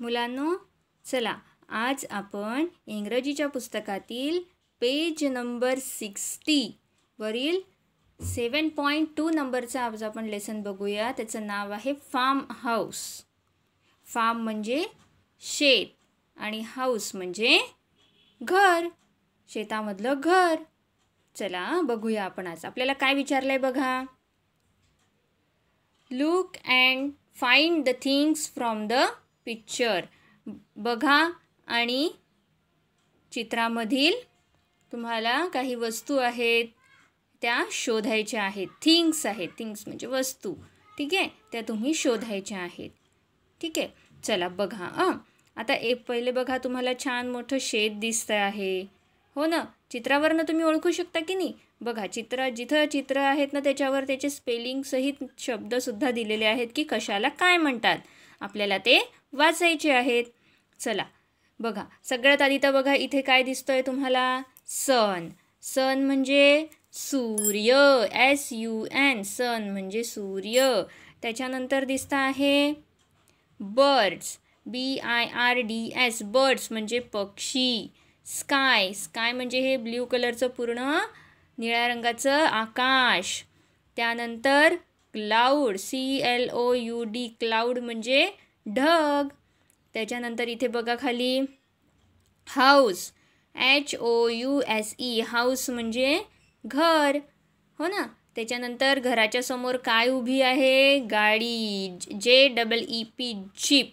मुलांनो चला आज आपण इंग्रजीच्या पुस्तकातील पेज नंबर सिक्स्टी वरील सेवन पॉईंट टू नंबरचा आज आपण लेसन बघूया. त्याचं नाव आहे फार्म हाऊस. फार्म म्हणजे शेत आणि हाऊस म्हणजे घर. शेतामधलं घर. चला बघूया आपण आज. आपल्याला काय विचारलं आहे बघा? Look and find the things from the picture. बघा आणि चित्रामधील तुम्हाला काही वस्तू आहेत त्या शोधायच्या आहेत. थिंग्स आहेत. थिंग्स म्हणजे वस्तू. ठीक आहे? त्या तुम्ही शोधायच्या आहेत. ठीक आहे? चला बघा अं आता एक पहिले बघा तुम्हाला छान मोठं शेत दिसतं आहे. हो ना? चित्रावरनं तुम्ही ओळखू शकता की नाही? बघा चित्र जिथं चित्र आहेत ना त्याच्यावर त्याचे स्पेलिंगसहित शब्दसुद्धा दिलेले आहेत की कशाला काय म्हणतात? आपल्याला ते वाचायचे आहेत. चला बघा सगळ्यात आधी तर बघा इथे काय दिसतोय तुम्हाला? सन. सन म्हणजे सूर्य. एस यू एन सन म्हणजे सूर्य. त्याच्यानंतर दिसतं आहे birds. B I R D S birds म्हणजे पक्षी. स्काय. स्काय म्हणजे हे ब्ल्यू कलरचं पूर्ण निळ्या रंगाचं आकाश. त्यानंतर cloud C L O U D cloud म्हणजे ढग. त्याच्यानंतर इथे बघा खाली house H O U S E house म्हणजे घर. हो ना? त्याच्यानंतर घराच्या समोर काय उभी आहे? गाडी J double E P jeep.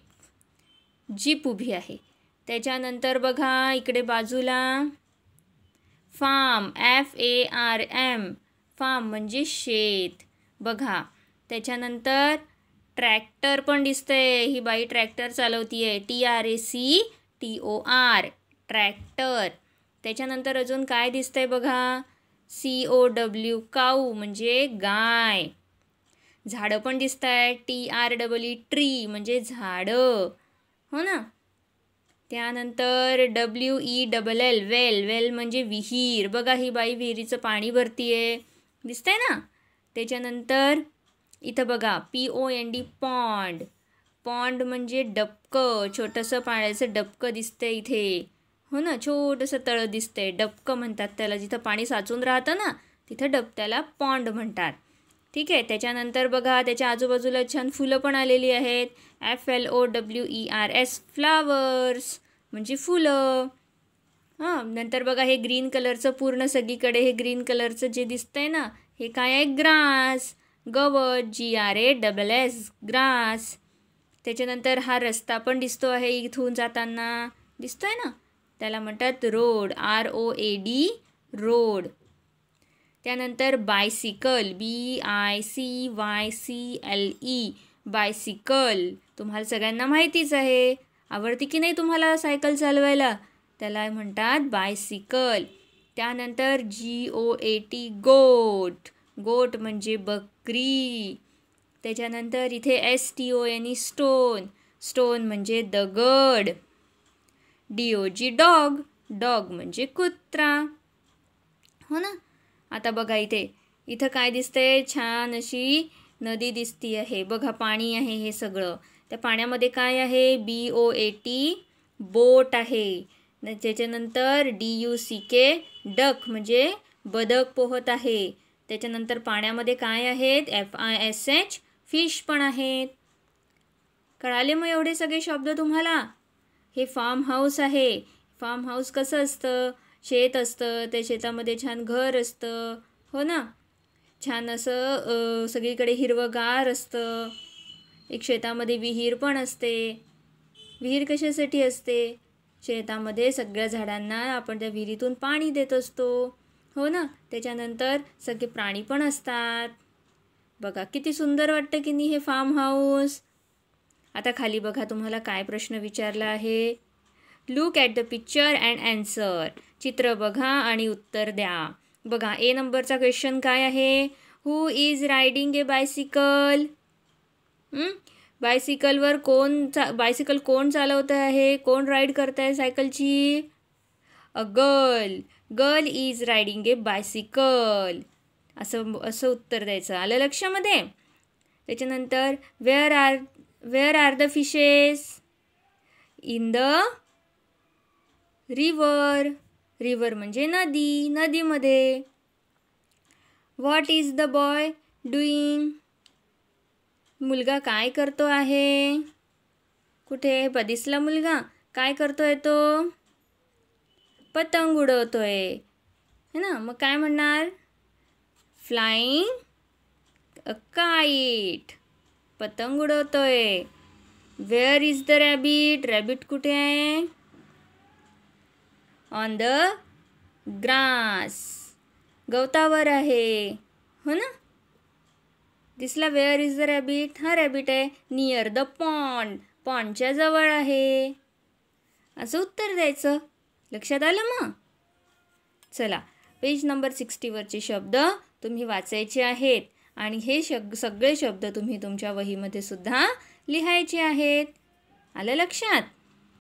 Jeep उभी आहे. त्याच्यानंतर बघा इकडे बाजूला farm F A R M farm म्हणजे शेत. बघा त्याच्यानंतर ट्रॅक्टर पण दिसतंय. ही बाई ट्रॅक्टर चालवती आहे T R A C T O R tractor. त्याच्यानंतर अजून काय दिसतंय बघा? सी ओ डब्ल्यू काऊ म्हणजे गाय. झाडं पण दिसत आहे T R double E tree म्हणजे झाडं. हो ना? त्यानंतर W E double L well well म्हणजे विहीर. बघा ही बाई विहिरीचं पाणी भरती आहे दिसतंय ना? त्याच्यानंतर इथं बघा P O N D pond. Pond म्हणजे डबकं छोटंसं पाण्याचं डबकं दिसतंय इथे. हो ना छोटंसं तळं दिसतंय. डबकं म्हणतात त्याला जिथं पाणी साचून राहतं ना तिथं डबत्याला पॉन्ड म्हणतात. ठीक आहे त्याच्यानंतर बघा त्याच्या आजूबाजूला छान फुलं पण आलेली आहेत. F L O W E R S flowers म्हणजे फुलं. हां नंतर बघा हे ग्रीन कलरचं पूर्ण सगळीकडे हे ग्रीन कलरचं जे दिसतंय ना हे काय आहे? ग्रास. गवत G R A double S grass त्याच्यानंतर हा रस्ता पण दिसतो आहे इथून जाताना. दिसतोय ना? त्याला म्हणतात road R O A D road. त्यानंतर bicycle B I C Y C L E bicycle तुम्हाला सगळ्यांना माहितीच आहे. आवडती की नाही तुम्हाला सायकल चालवायला? त्याला म्हणतात बायसिकल त्यानंतर जी ओ ए टी गोट गोट म्हणजे बकरी. त्याच्यानंतर इथे S T O N E stone stone म्हणजे दगड. D O G dog dog म्हणजे कुत्रा. हो ना? आता बघा इथे. इथं काय दिसतंय? छान अशी नदी दिसती आहे. बघा पाणी आहे हे सगळं. त्या पाण्यामध्ये काय आहे? B O A T boat आहे. त्याच्यानंतर D U C K duck म्हणजे बदक पोहत आहे. त्याच्यानंतर पाण्यामध्ये काय आहेत? F I S H fish पण आहेत. कळाले मग एवढे सगळे शब्द तुम्हाला? हे फार्म हाऊस आहे. फार्म हाऊस कसं असतं? शेत असतं. त्या शेतामध्ये छान घर असतं. हो ना? छान असं सगळीकडे हिरवंगार असतं. एक शेतामध्ये विहीर पण असते. विहीर कशासाठी असते? शेतामध्ये सगळ्या झाडांना आपण त्या विहिरीतून पाणी देत असतो. हो ना त्याच्यानंतर सगळे प्राणी पण असतात. बघा किती सुंदर वाटतं की नाही हे फार्म हाऊस आता खाली बघा तुम्हाला काय प्रश्न विचारला आहे? Look at the picture and answer चित्र बघा आणि उत्तर द्या. बघा ए नंबरचा क्वेश्चन काय आहे? Who is riding a bicycle बायसिकलवर कोण चा बायसिकल कोण चालवतं आहे? कोण राईड करत आहे सायकलची? A girl girl is riding a bicycle असं असं उत्तर द्यायचं. आलं लक्षामध्ये? त्याच्यानंतर where are where are the fishes in the river river म्हणजे नदी. नदीमध्ये. What is the boy doing मुलगा काय करतो आहे? कुठे? बदिसला मुलगा. काय करतोय तो? पतंग उडवतोय. है ना? मग काय म्हणणार? फ्लाईंग काईट पतंग उडवतोय. Where is the rabbit rabbit कुठे आहे? ऑन द ग्रास गवतावर आहे. हो ना? दिसला वेअर इज द रॅबिट हा रॅबिट आहे. नियर द पॉन्ड पॉन्डच्या जवळ आहे. असं उत्तर द्यायचं. लक्षात आलं मग? चला पेज नंबर सिक्स्टीवरचे शब्द तुम्ही वाचायचे आहेत आणि हे शग सगळे शब्द तुम्ही तुमच्या वहीमध्ये सुद्धा लिहायचे आहेत. आलं लक्षात?